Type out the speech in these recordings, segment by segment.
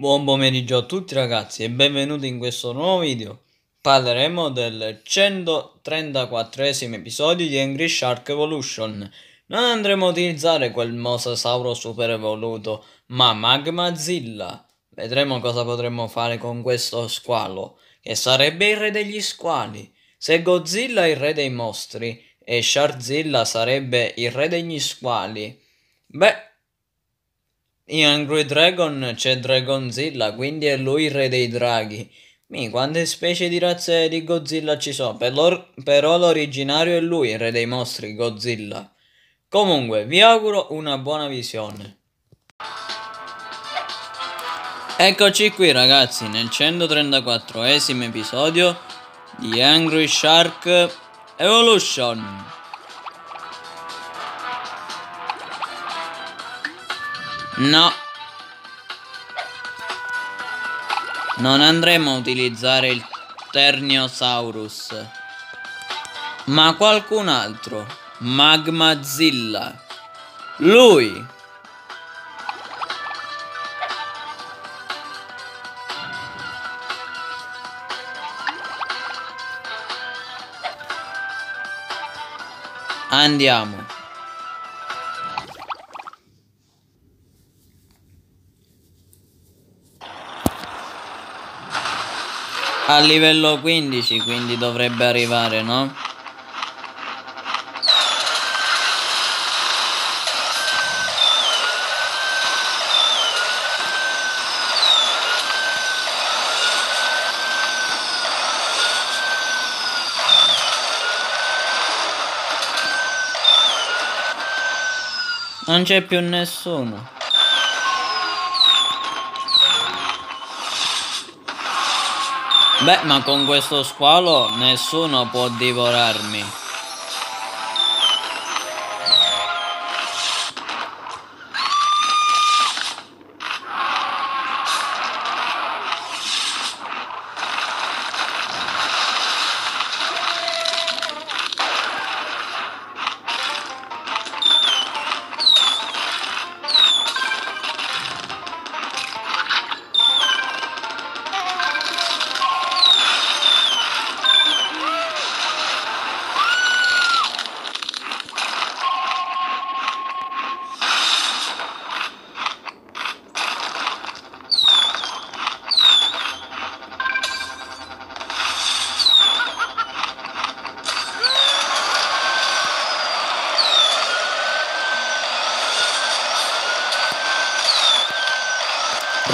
Buon pomeriggio a tutti ragazzi e benvenuti in questo nuovo video. Parleremo del 134 episodio di Angry Shark Evolution. Non andremo a utilizzare quel mosasauro super evoluto, ma Magmazilla. Vedremo cosa potremmo fare con questo squalo, che sarebbe il re degli squali. Se Godzilla è il re dei mostri e Sharkzilla sarebbe il re degli squali, beh, in Angry Dragon c'è Dragonzilla, quindi è lui il re dei draghi. Mi, quante specie di razze di Godzilla ci sono? Per però l'originario è lui, il re dei mostri, Godzilla. Comunque, vi auguro una buona visione. Eccoci qui ragazzi, nel 134esimo episodio di Angry Shark Evolution. No. Non andremo a utilizzare il Terniosaurus. Ma qualcun altro. Magmazilla. Lui. Andiamo. A livello 15 quindi dovrebbe arrivare no? Non c'è più nessuno Beh, ma con questo squalo nessuno può divorarmi.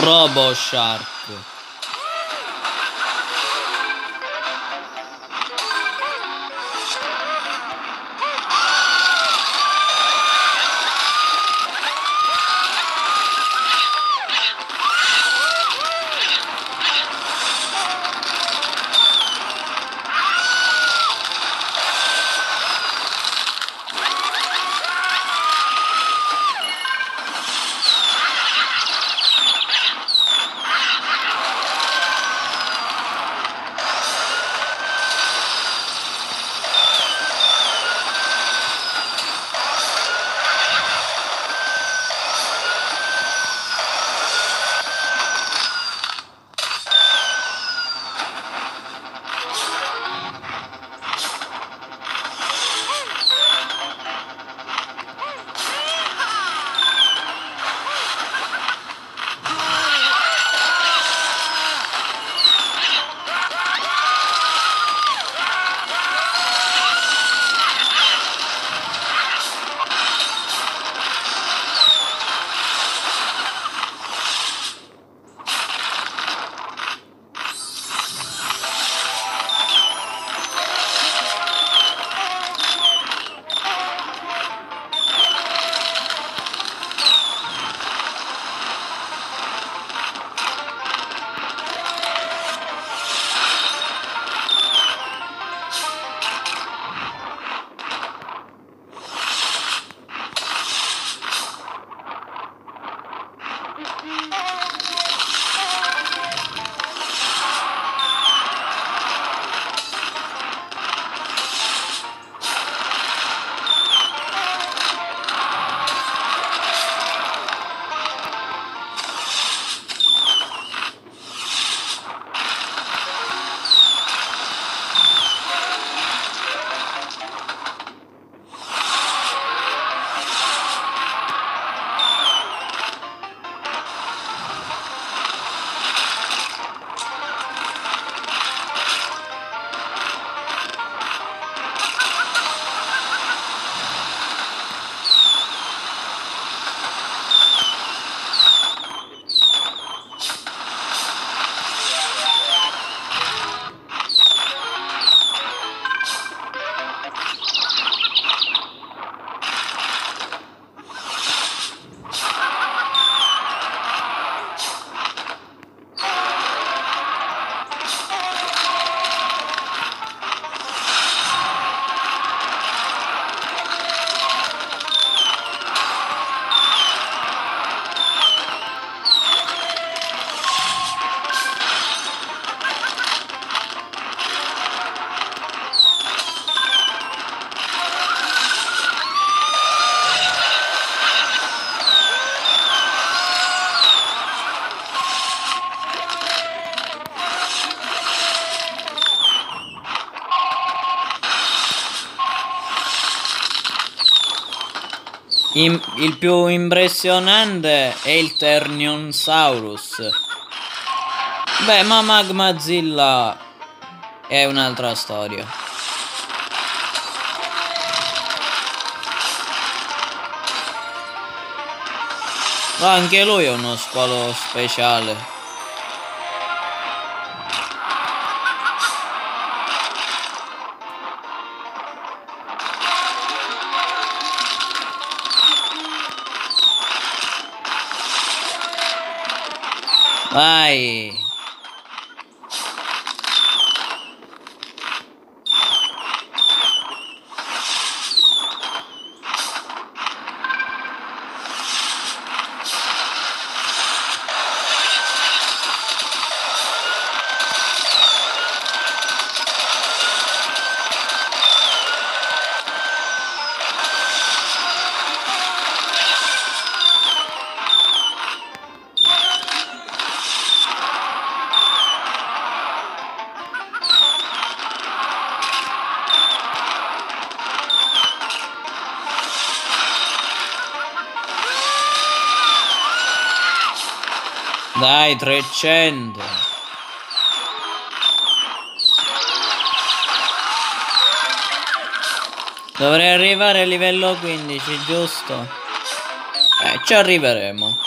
Robo Shark. In, il più impressionante è il Ternionsaurus. Beh, ma Magmazilla è un'altra storia. Ma anche lui è uno squalo speciale. Vai! Dai, 300. Dovrei arrivare a livello 15, giusto? Eh, ci arriveremo.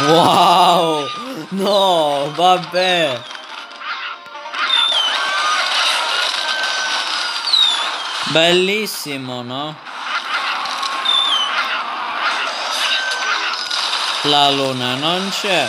Wow! No, vabbè! Bellissimo, no? La luna non c'è.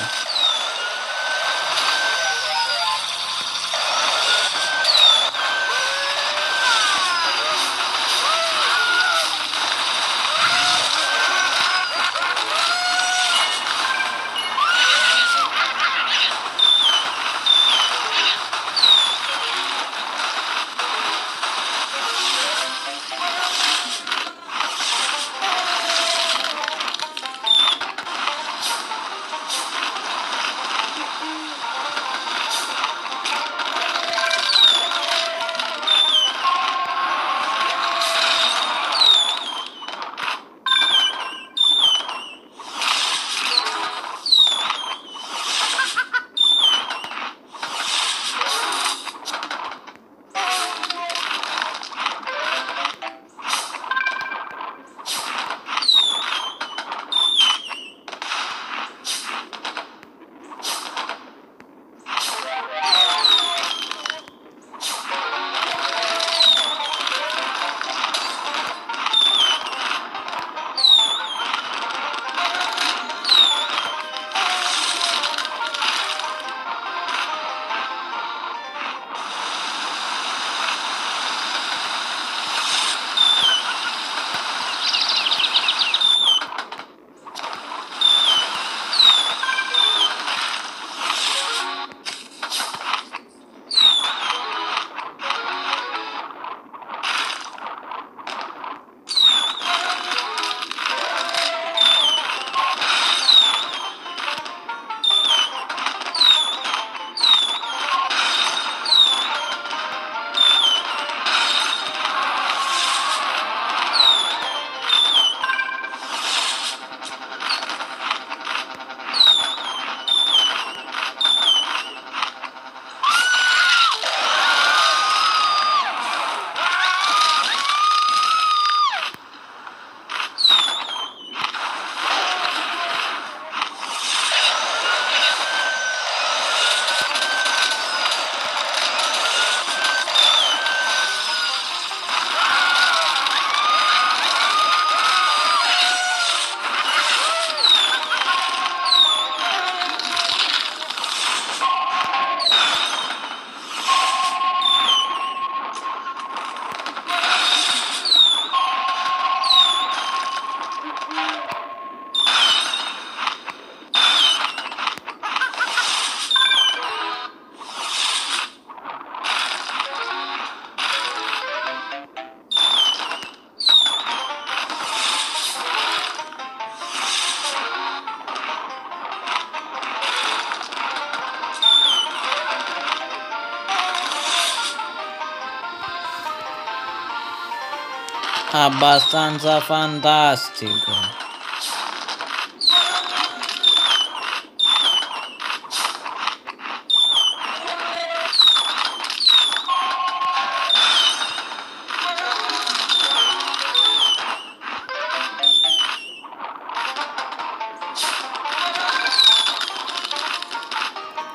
Abbastanza fantastico.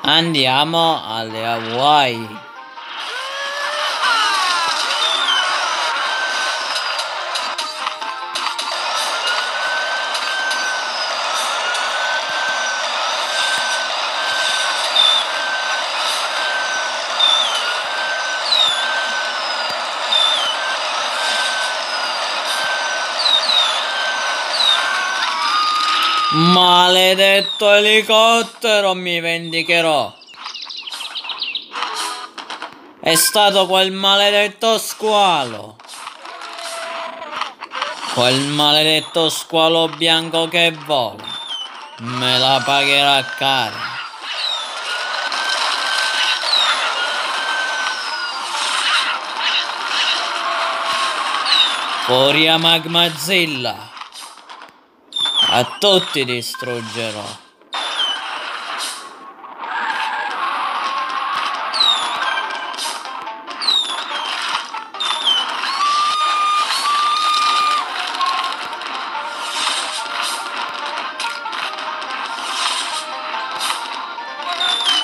Andiamo alle Hawaii. Maledetto elicottero, mi vendicherò. È stato quel maledetto squalo. Quel maledetto squalo bianco che vola. Me la pagherà cara. Fuori a Magmazilla. A tutti distruggerò.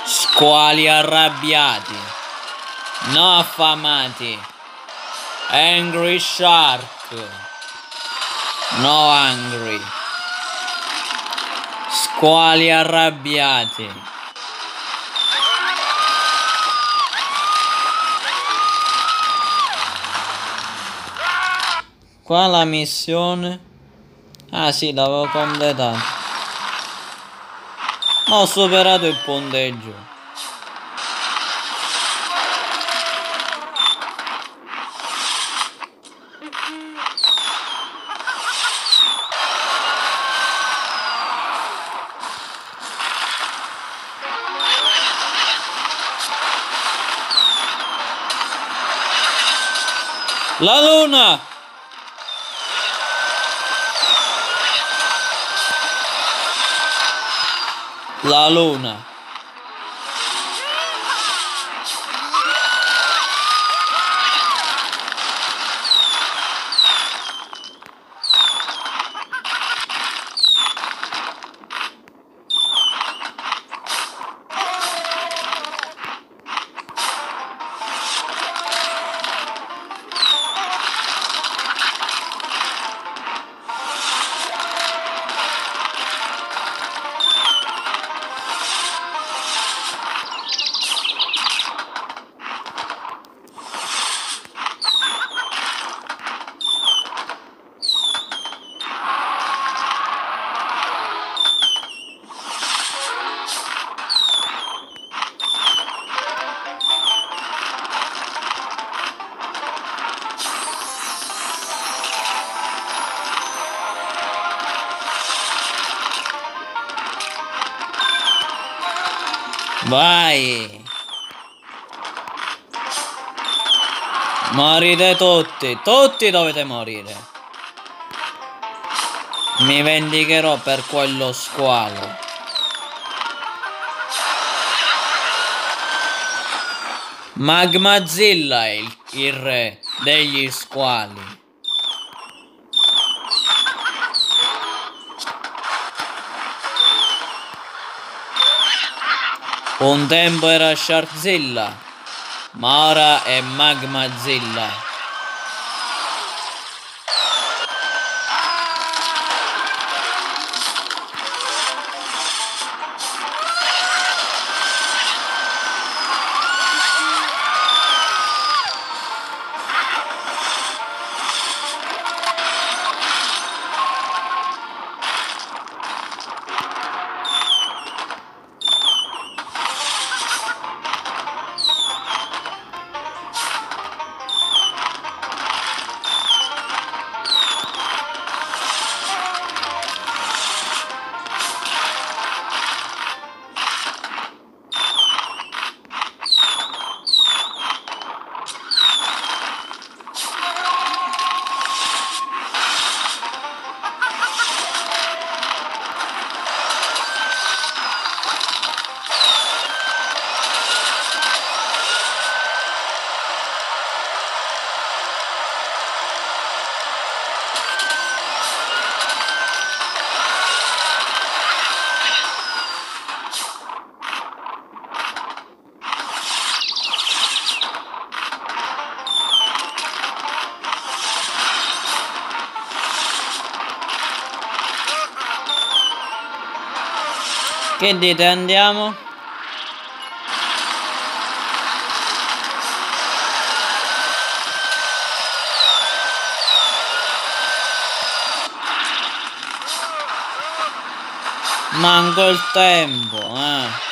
Squali arrabbiati, no affamati, angry shark, no angry. Squali arrabbiati. Qua la missione. Ah sì, l'avevo completato. Ho superato il ponteggio. La luna! La luna. Vai! Morite tutti, tutti dovete morire. Mi vendicherò per quello squalo. Magmazilla è il, il re degli squali. Un tempo era Sharkzilla, ma ora è Magmazilla. Che dite, andiamo? Manco il tempo, eh.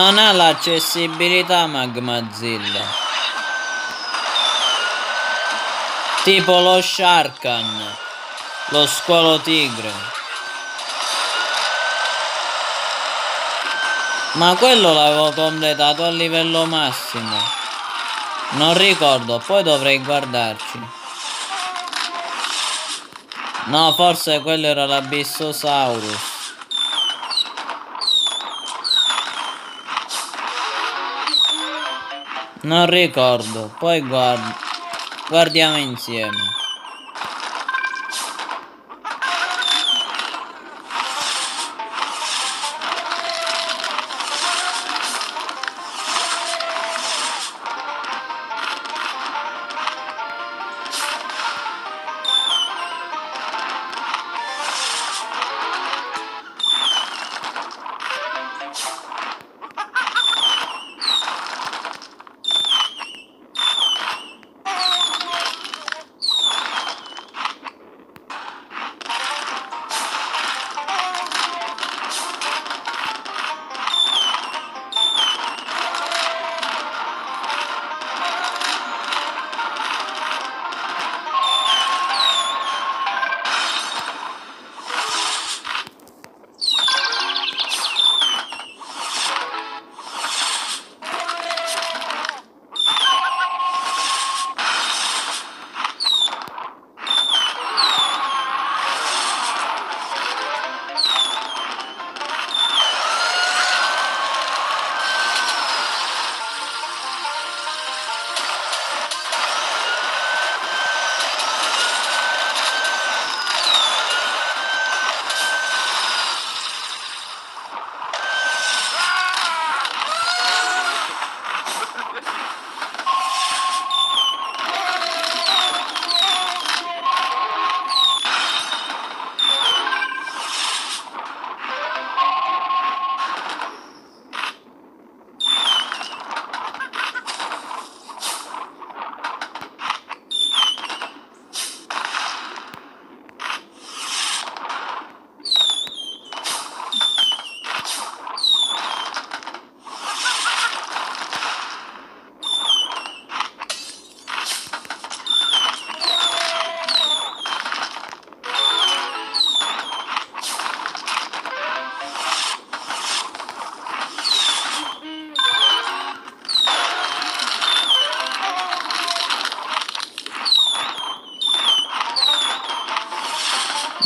Non ha l'accessibilità Magmazilla. Tipo lo Sharkan, lo squalo tigre. Ma quello l'avevo completato a livello massimo. Non ricordo, poi dovrei guardarci. No, forse quello era l'Abissosaurus. Non ricordo, poi guardi, guardiamo insieme.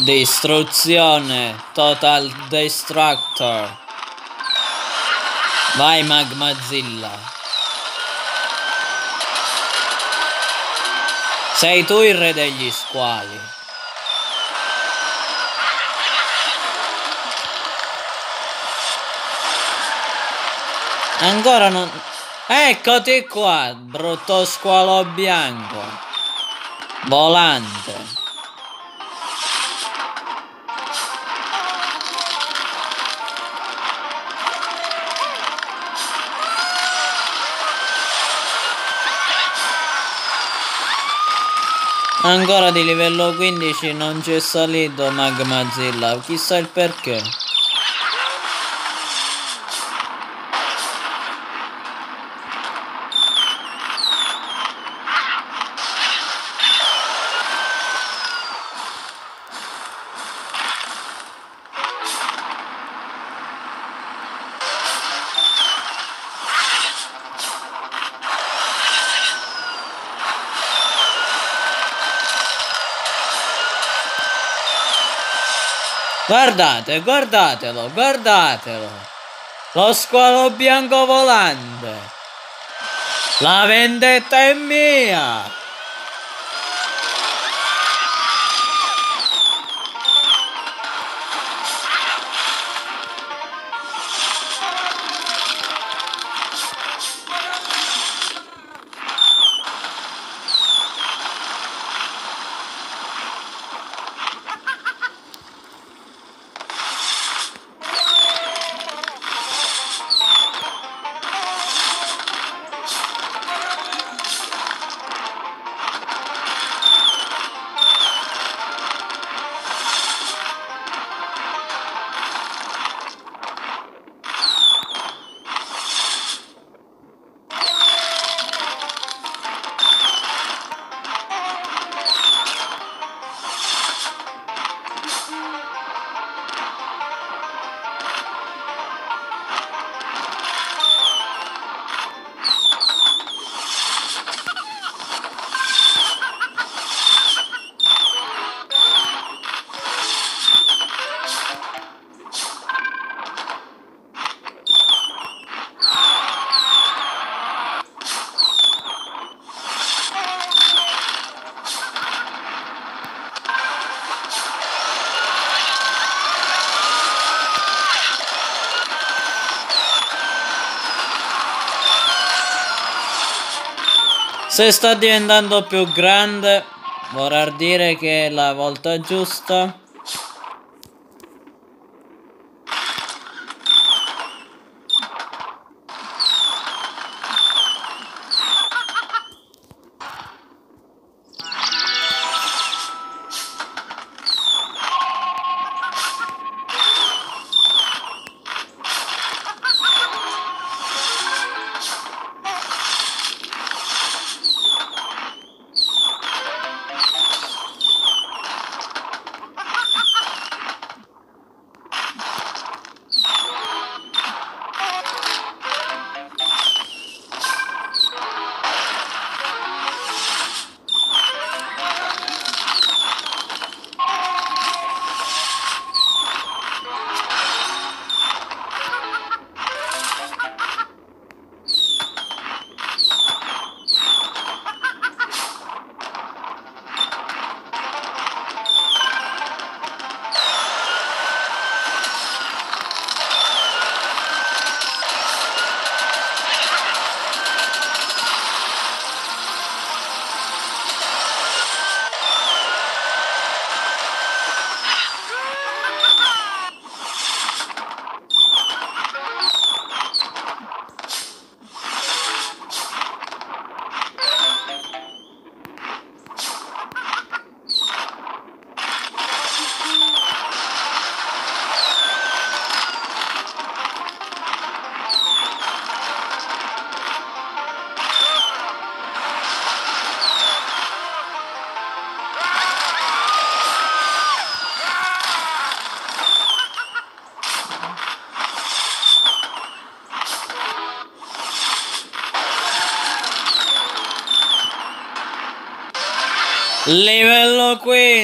Distruzione. Total Destructor. Vai Magmazilla. Sei tu il re degli squali. Ancora non... Eccoti qua, brutto squalo bianco. Volante. Ancora di livello 15 non c'è salito Magmazilla, chissà il perché. Guardate, guardatelo, guardatelo. Lo squalo bianco volante. La vendetta è mia. Se sta diventando più grande, vorrà dire che è la volta giusta.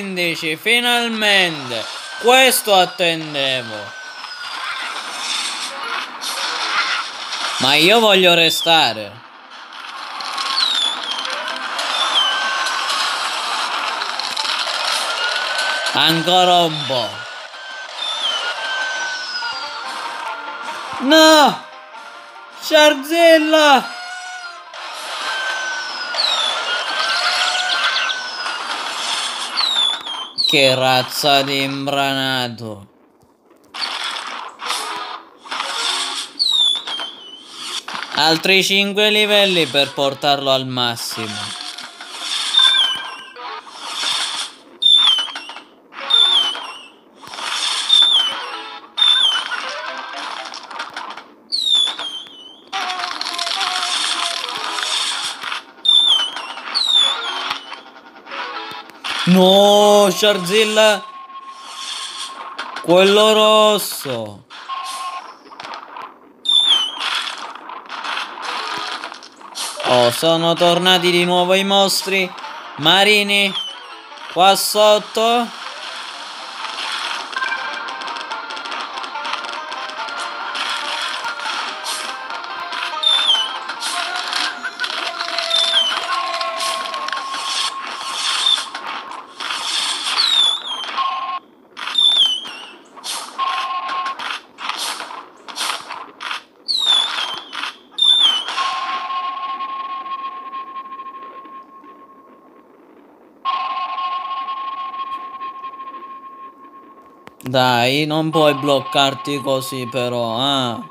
15, finalmente! Questo attendevo! Ma io voglio restare! Ancora un po'! No! Sciarzilla! Che razza di imbranato. Altri 5 livelli per portarlo al massimo. No, Sharzilla. Quello rosso. Oh, sono tornati di nuovo i mostri marini qua sotto. Dai, non puoi bloccarti così però, eh.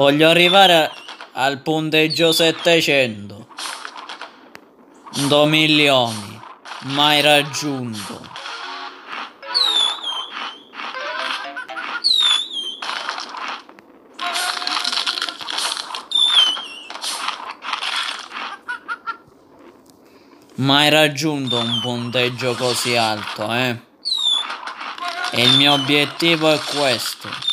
Voglio arrivare al punteggio 700. 2 milioni. Mai raggiunto. Mai raggiunto un punteggio così alto, eh? E il mio obiettivo è questo.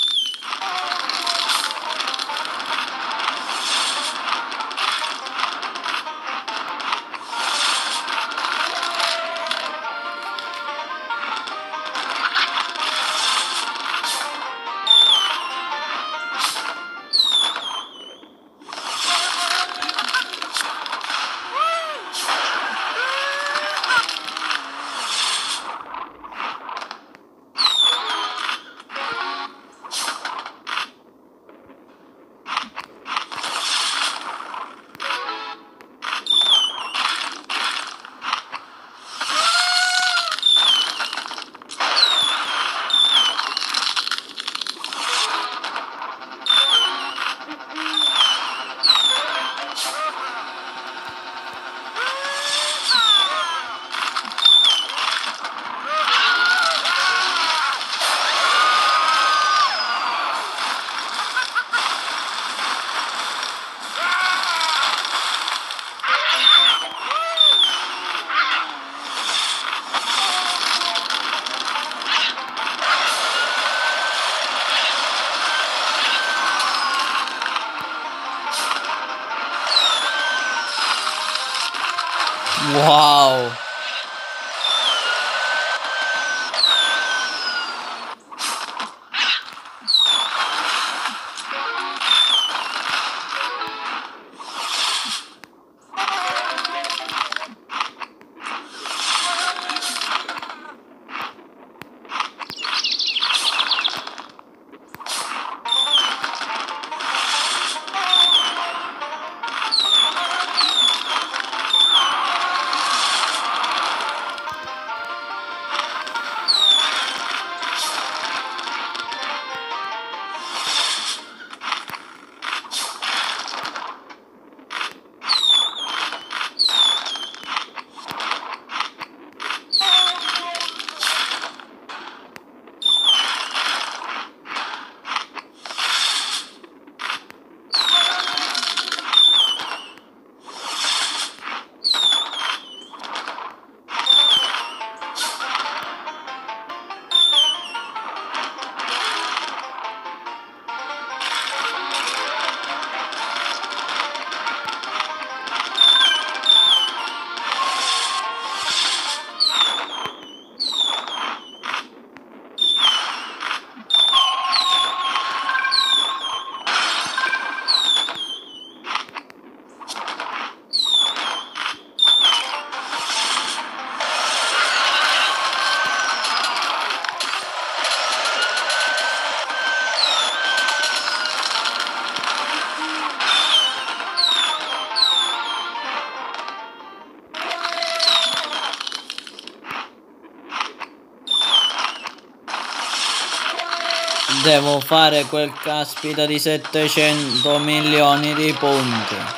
Devo fare quel caspita di 700 milioni di punti.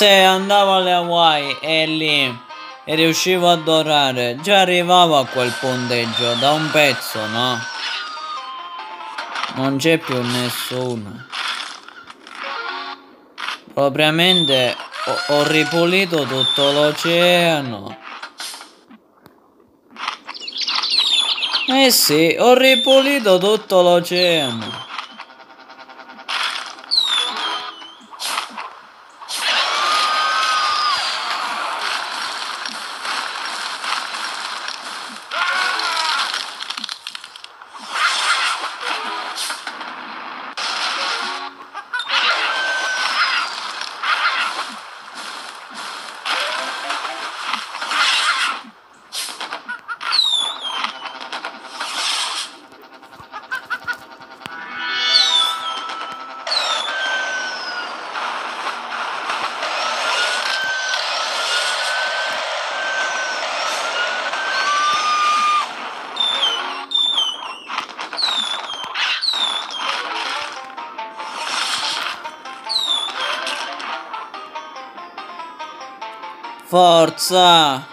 Se andavo alle Hawaii e lì e riuscivo a dorare, già arrivavo a quel punteggio da un pezzo, no? Non c'è più nessuno. Propriamente ho, ho ripulito tutto l'oceano. Eh sì, ho ripulito tutto l'oceano. Forza!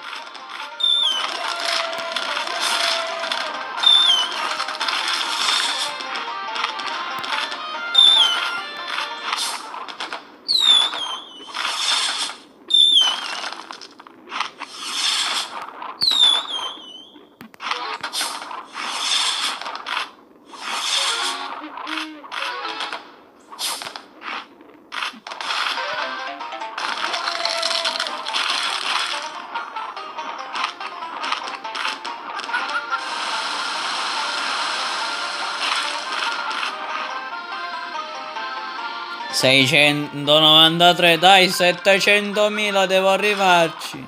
Seicentonovantatré, dai, settecentomila devo arrivarci.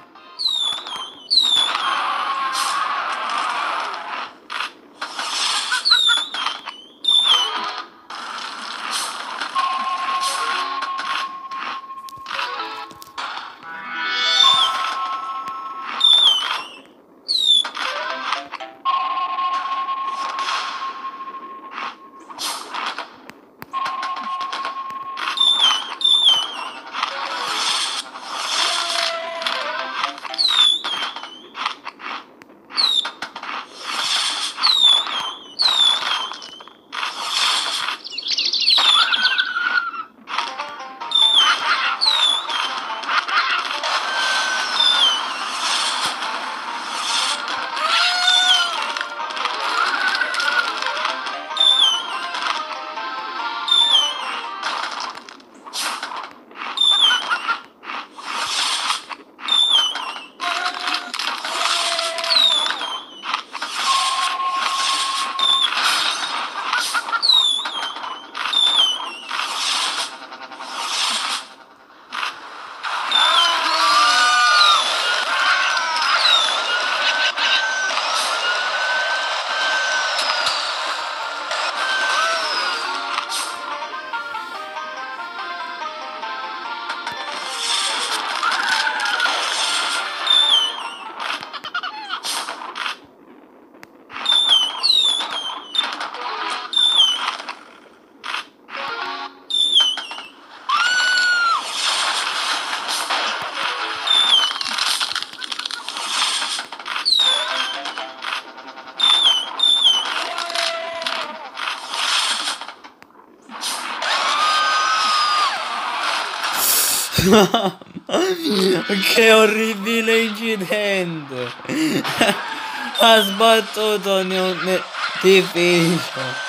che orribile incidente! ha sbattuto un edificio.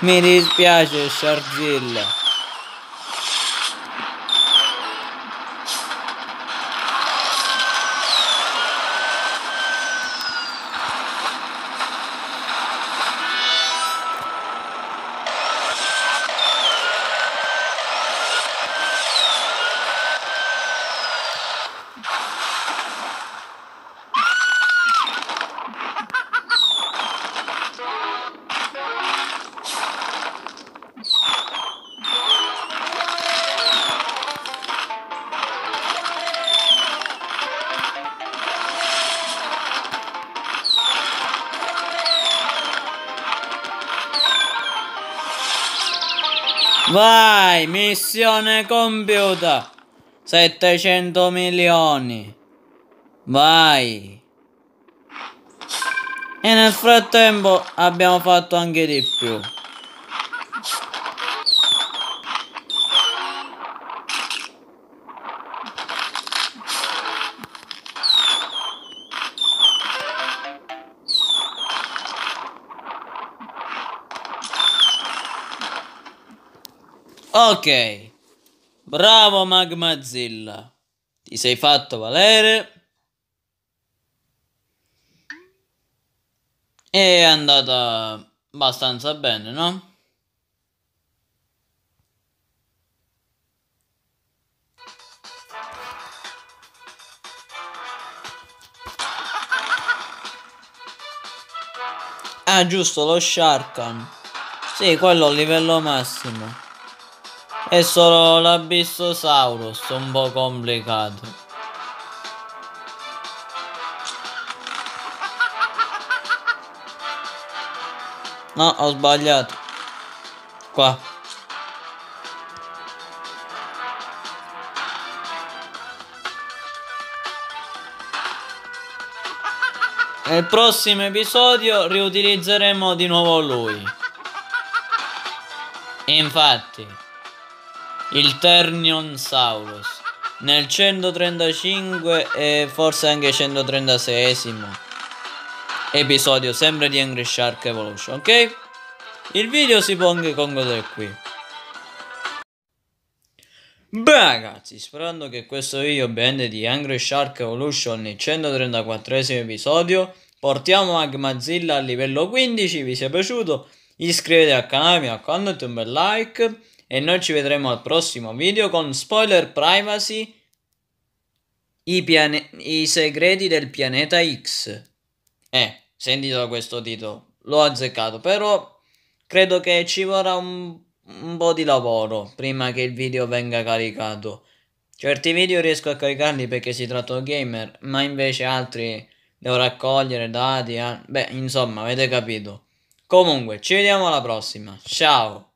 Mi dispiace, Sharzilla. Vai, missione compiuta. 700 milioni. Vai. E nel frattempo abbiamo fatto anche di più. Ok, bravo Magmazilla, ti sei fatto valere. È andata abbastanza bene, no? Ah, giusto, lo Sharkan. Sì, quello a livello massimo. È solo l'Abissosaurus, un po' complicato. No, ho sbagliato. Qua. Nel prossimo episodio riutilizzeremo di nuovo lui. Infatti il Ternion Saurus nel 135 e forse anche 136 episodio sempre di Angry Shark Evolution ok? Il video si può anche concludere qui. Beh ragazzi, sperando che questo video band di Angry Shark Evolution, il 134 episodio, portiamo Magmazilla a livello 15, vi sia piaciuto, iscrivetevi al canale, mi raccomando, un bel like, e noi ci vedremo al prossimo video con spoiler privacy i, piane- i segreti del pianeta X. Eh, sentito questo titolo, l'ho azzeccato, però credo che ci vorrà un, un po' di lavoro prima che il video venga caricato. Certi video riesco a caricarli perché si tratta di gamer, ma invece altri devo raccogliere dati. Eh. Beh, insomma, avete capito. Comunque, ci vediamo alla prossima. Ciao!